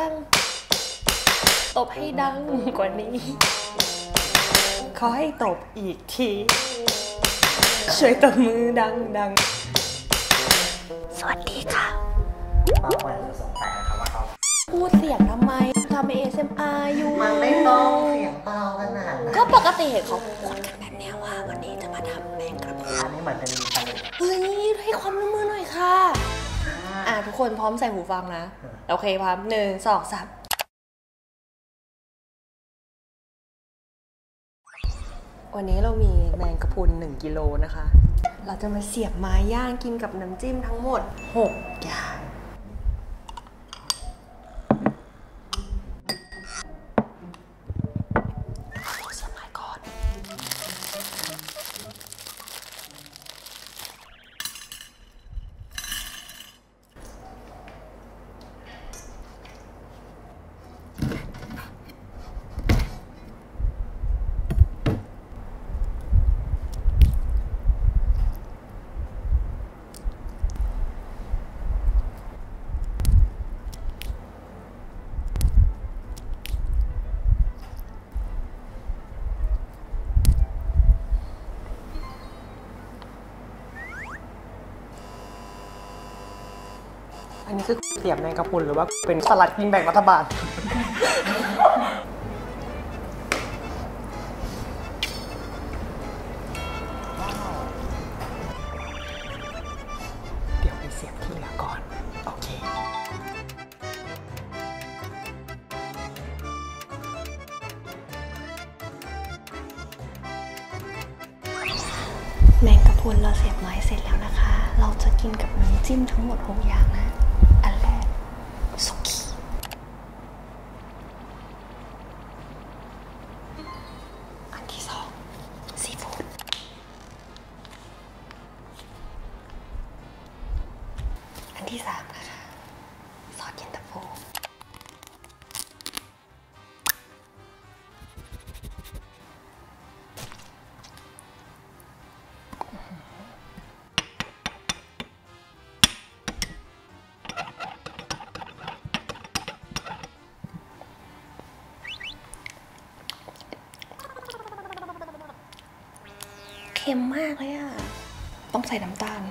ข้างตบให้ดังกว่านี้ขอให้ตบอีกที ช่วยตบมือดังดังๆสวัสดีค่ะ บางคนอาจจะสงสัยนะครับว่าเขาพูดเสียงทำไมทำ ASMR อยู่มันไม่ต้องเสียงเบาขนาดนั้นก็ปกติเห็นเขาพูดกันแบบเนี้ยว่า วันนี้จะมาทำแมงกระพรุนอันนี้เหมือนเป็นตลกเฮ้ยให้ความร่วมมือหน่อยค่ะ อะทุกคนพร้อมใส่หูฟังนะโอเคพร้อมหนึ่งสองสามวันนี้เรามีแมงกะพรุน1กิโลนะคะ เราจะมาเสียบไม้ย่างกินกับน้ำจิ้มทั้งหมด 6 อย่าง อันนี้คือเสียบแมงกะพรุนหรือว่าเป็นสลัดกินแบ่งรัฐบาล เดี๋ยวไปเสียบที่เหลือก่อน โอเค แมงกะพรุนเราเสียบไม้เสร็จแล้วนะคะ เราจะกินกับน้ำจิ้มทั้งหมด6อย่างนะ ที่สามนะคะซอสเย็นตาโฟเค็มมากเลยอะต้องใส่น้ำตาล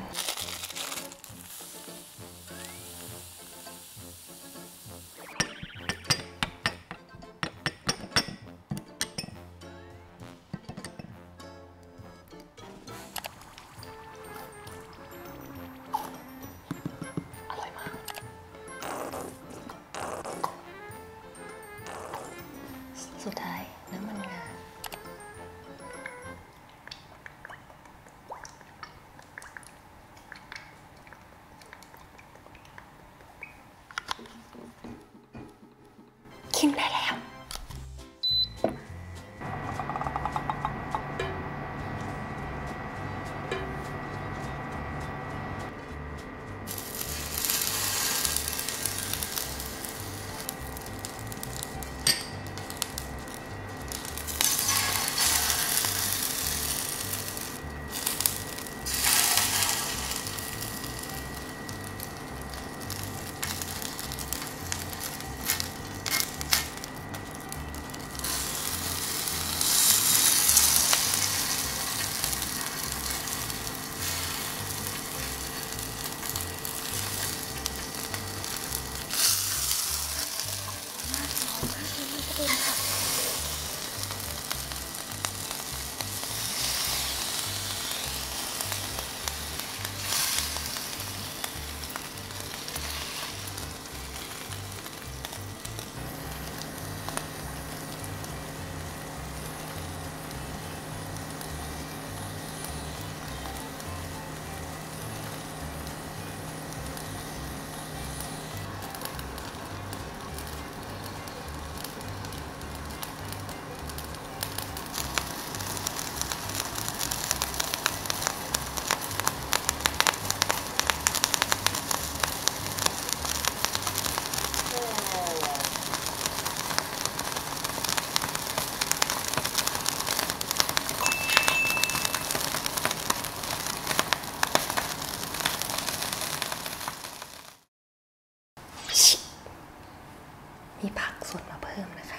ส่วนมาเพิ่มนะคะ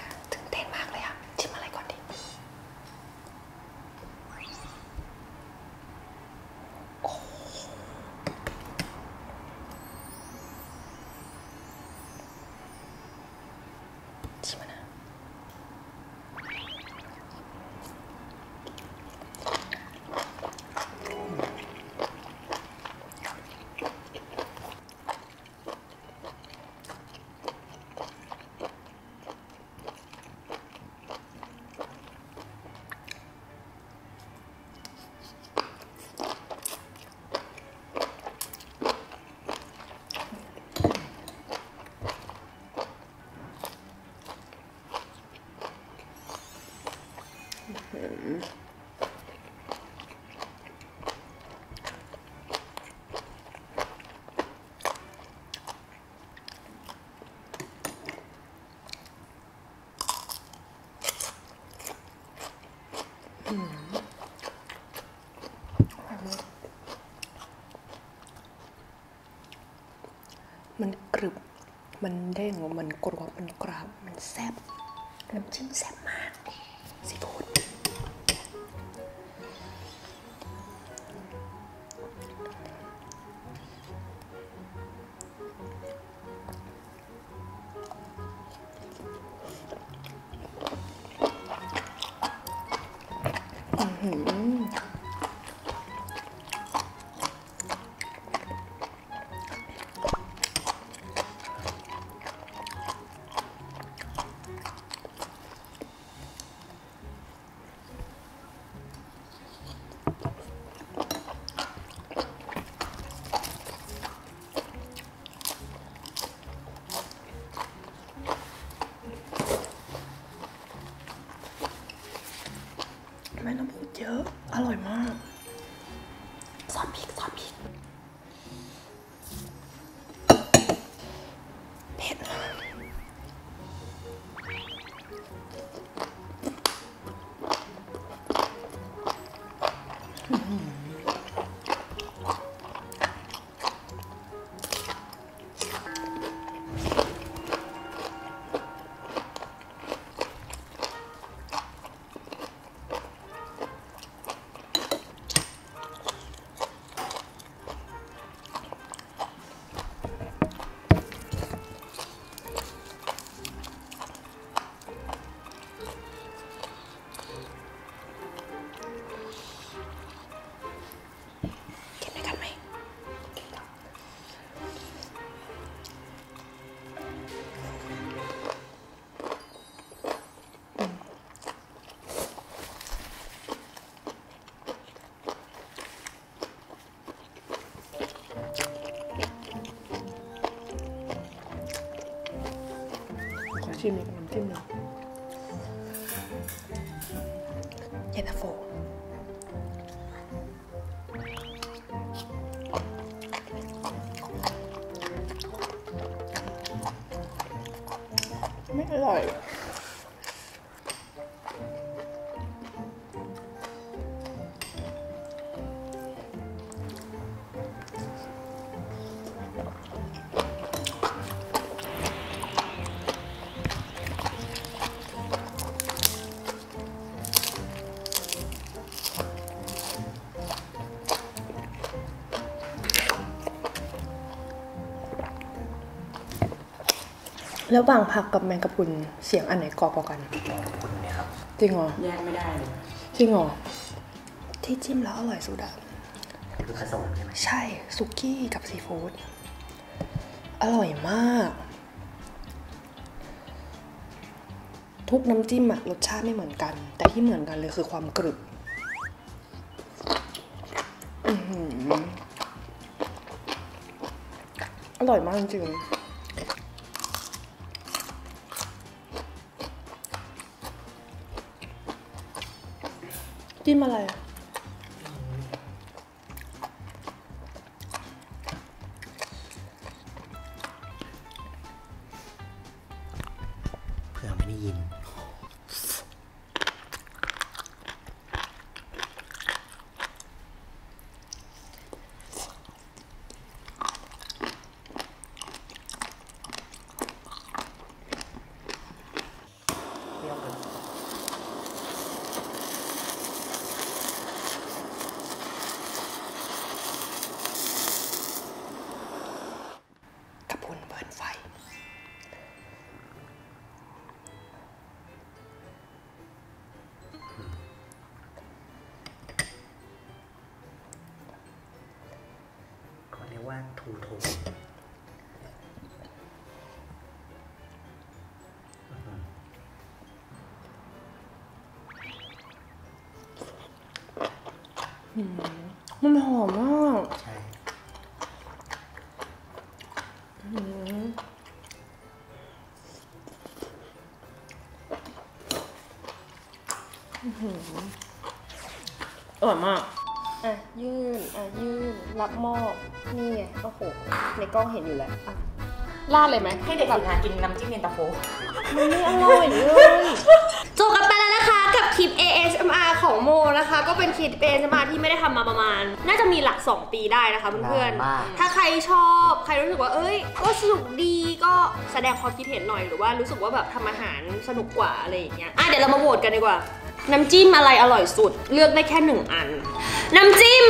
มันเด้งมันกรอบมันกราบมันแซ่บน้ำจิ้มแซ่บมากซีฟู้ดอือ ไม่ต้องพูดเยอะอร่อยมากซอสพริกซอสพริก ย็นตาโฟไม่อร่อย แล้วบางผักกับแมงกะพรุนเสียงอันไหนกรอบกว่ากัน คุณเนี่ยครับ จริงเหรอ แยกไม่ได้เลยจริงเหรอ ที่จิ้มแล้วอร่อยสุดอะคือผสมใช่ไหมใช่ สุกี้กับซีฟู้ด อร่อยมาก ทุกน้ำจิ้มอะรสชาติไม่เหมือนกัน แต่ที่เหมือนกันเลยคือความกรึบอื้อหืออร่อยมากจริง ๆจิ้มาเรียกว่าทูโทนมันหอมมากใช่อร่อยมาก อะยื่นอะยื่นรับมอบนี่ไงโอ้โหในกล้องเห็นอยู่แล้วอะลาดเลยไหมให้เด็กฝึกงานกินน้ำจิ้มเย็นตาโฟมันไม่อร่อยเลยจบกันไปแล้วนะคะกับคลิป ASMR ของโมนะคะ ก็เป็นคลิป ASMR ที่ไม่ได้ทำมาประมาณ น่าจะมีหลัก 2 ปีได้นะคะเพื่อนนานมากๆถ้าใครชอบใครรู้สึกว่าเอ้ย ก็สนุกดีก็แสดงความคิดเห็นหน่อยหรือว่ารู้สึกว่าแบบทำอาหารสนุกกว่าอะไรอย่างเงี้ยอะเดี๋ยวเรามาโหวตกันดีกว่า น้ำจิ้มอะไรอร่อยสุด เลือกได้แค่หนึ่งอัน น้ำจิ้ม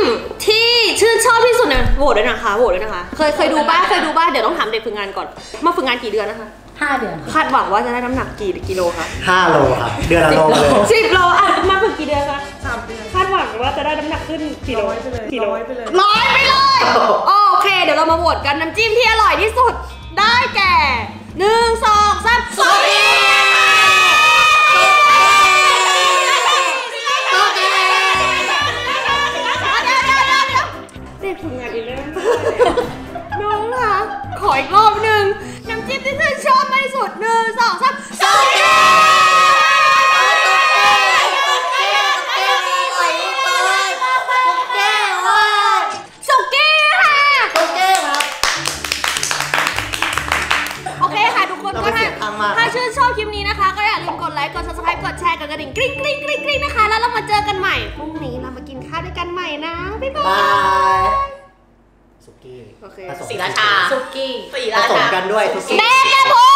ที่ชื่นชอบที่สุดนะโหวตด้วยนะคะโหวตด้วยนะคะ เคยเคยดูบ้าเคยดูบ้าเดี๋ยวต้องถามเด็กฝึกงานก่อน มาฝึกงานกี่เดือนนะคะ ห้าเดือนคาดหวังว่าจะได้น้ำหนักกี่กิโลคะห้าโลครับเดือนละโลเลยสิบโลอะมาฝึกกี่เดือนคะสามเดือนคาดหวังว่าจะได้น้ำหนักขึ้นกี่โลร้อยไปเลยกี่โลร้อยไปเลยร้อยไปเลยโอเค เดี๋ยวเรามาโหวตกันน้ำจิ้มที่อร่อยที่สุด ได้แก่หนึ่งสองสามโซเดีเด็ ออีกรอบหนึ่งน้ำจิ้มที่ฉันชอบมากที่สุดหนึ่งสองสามโซเด้วยทุกเด็กอย่าพู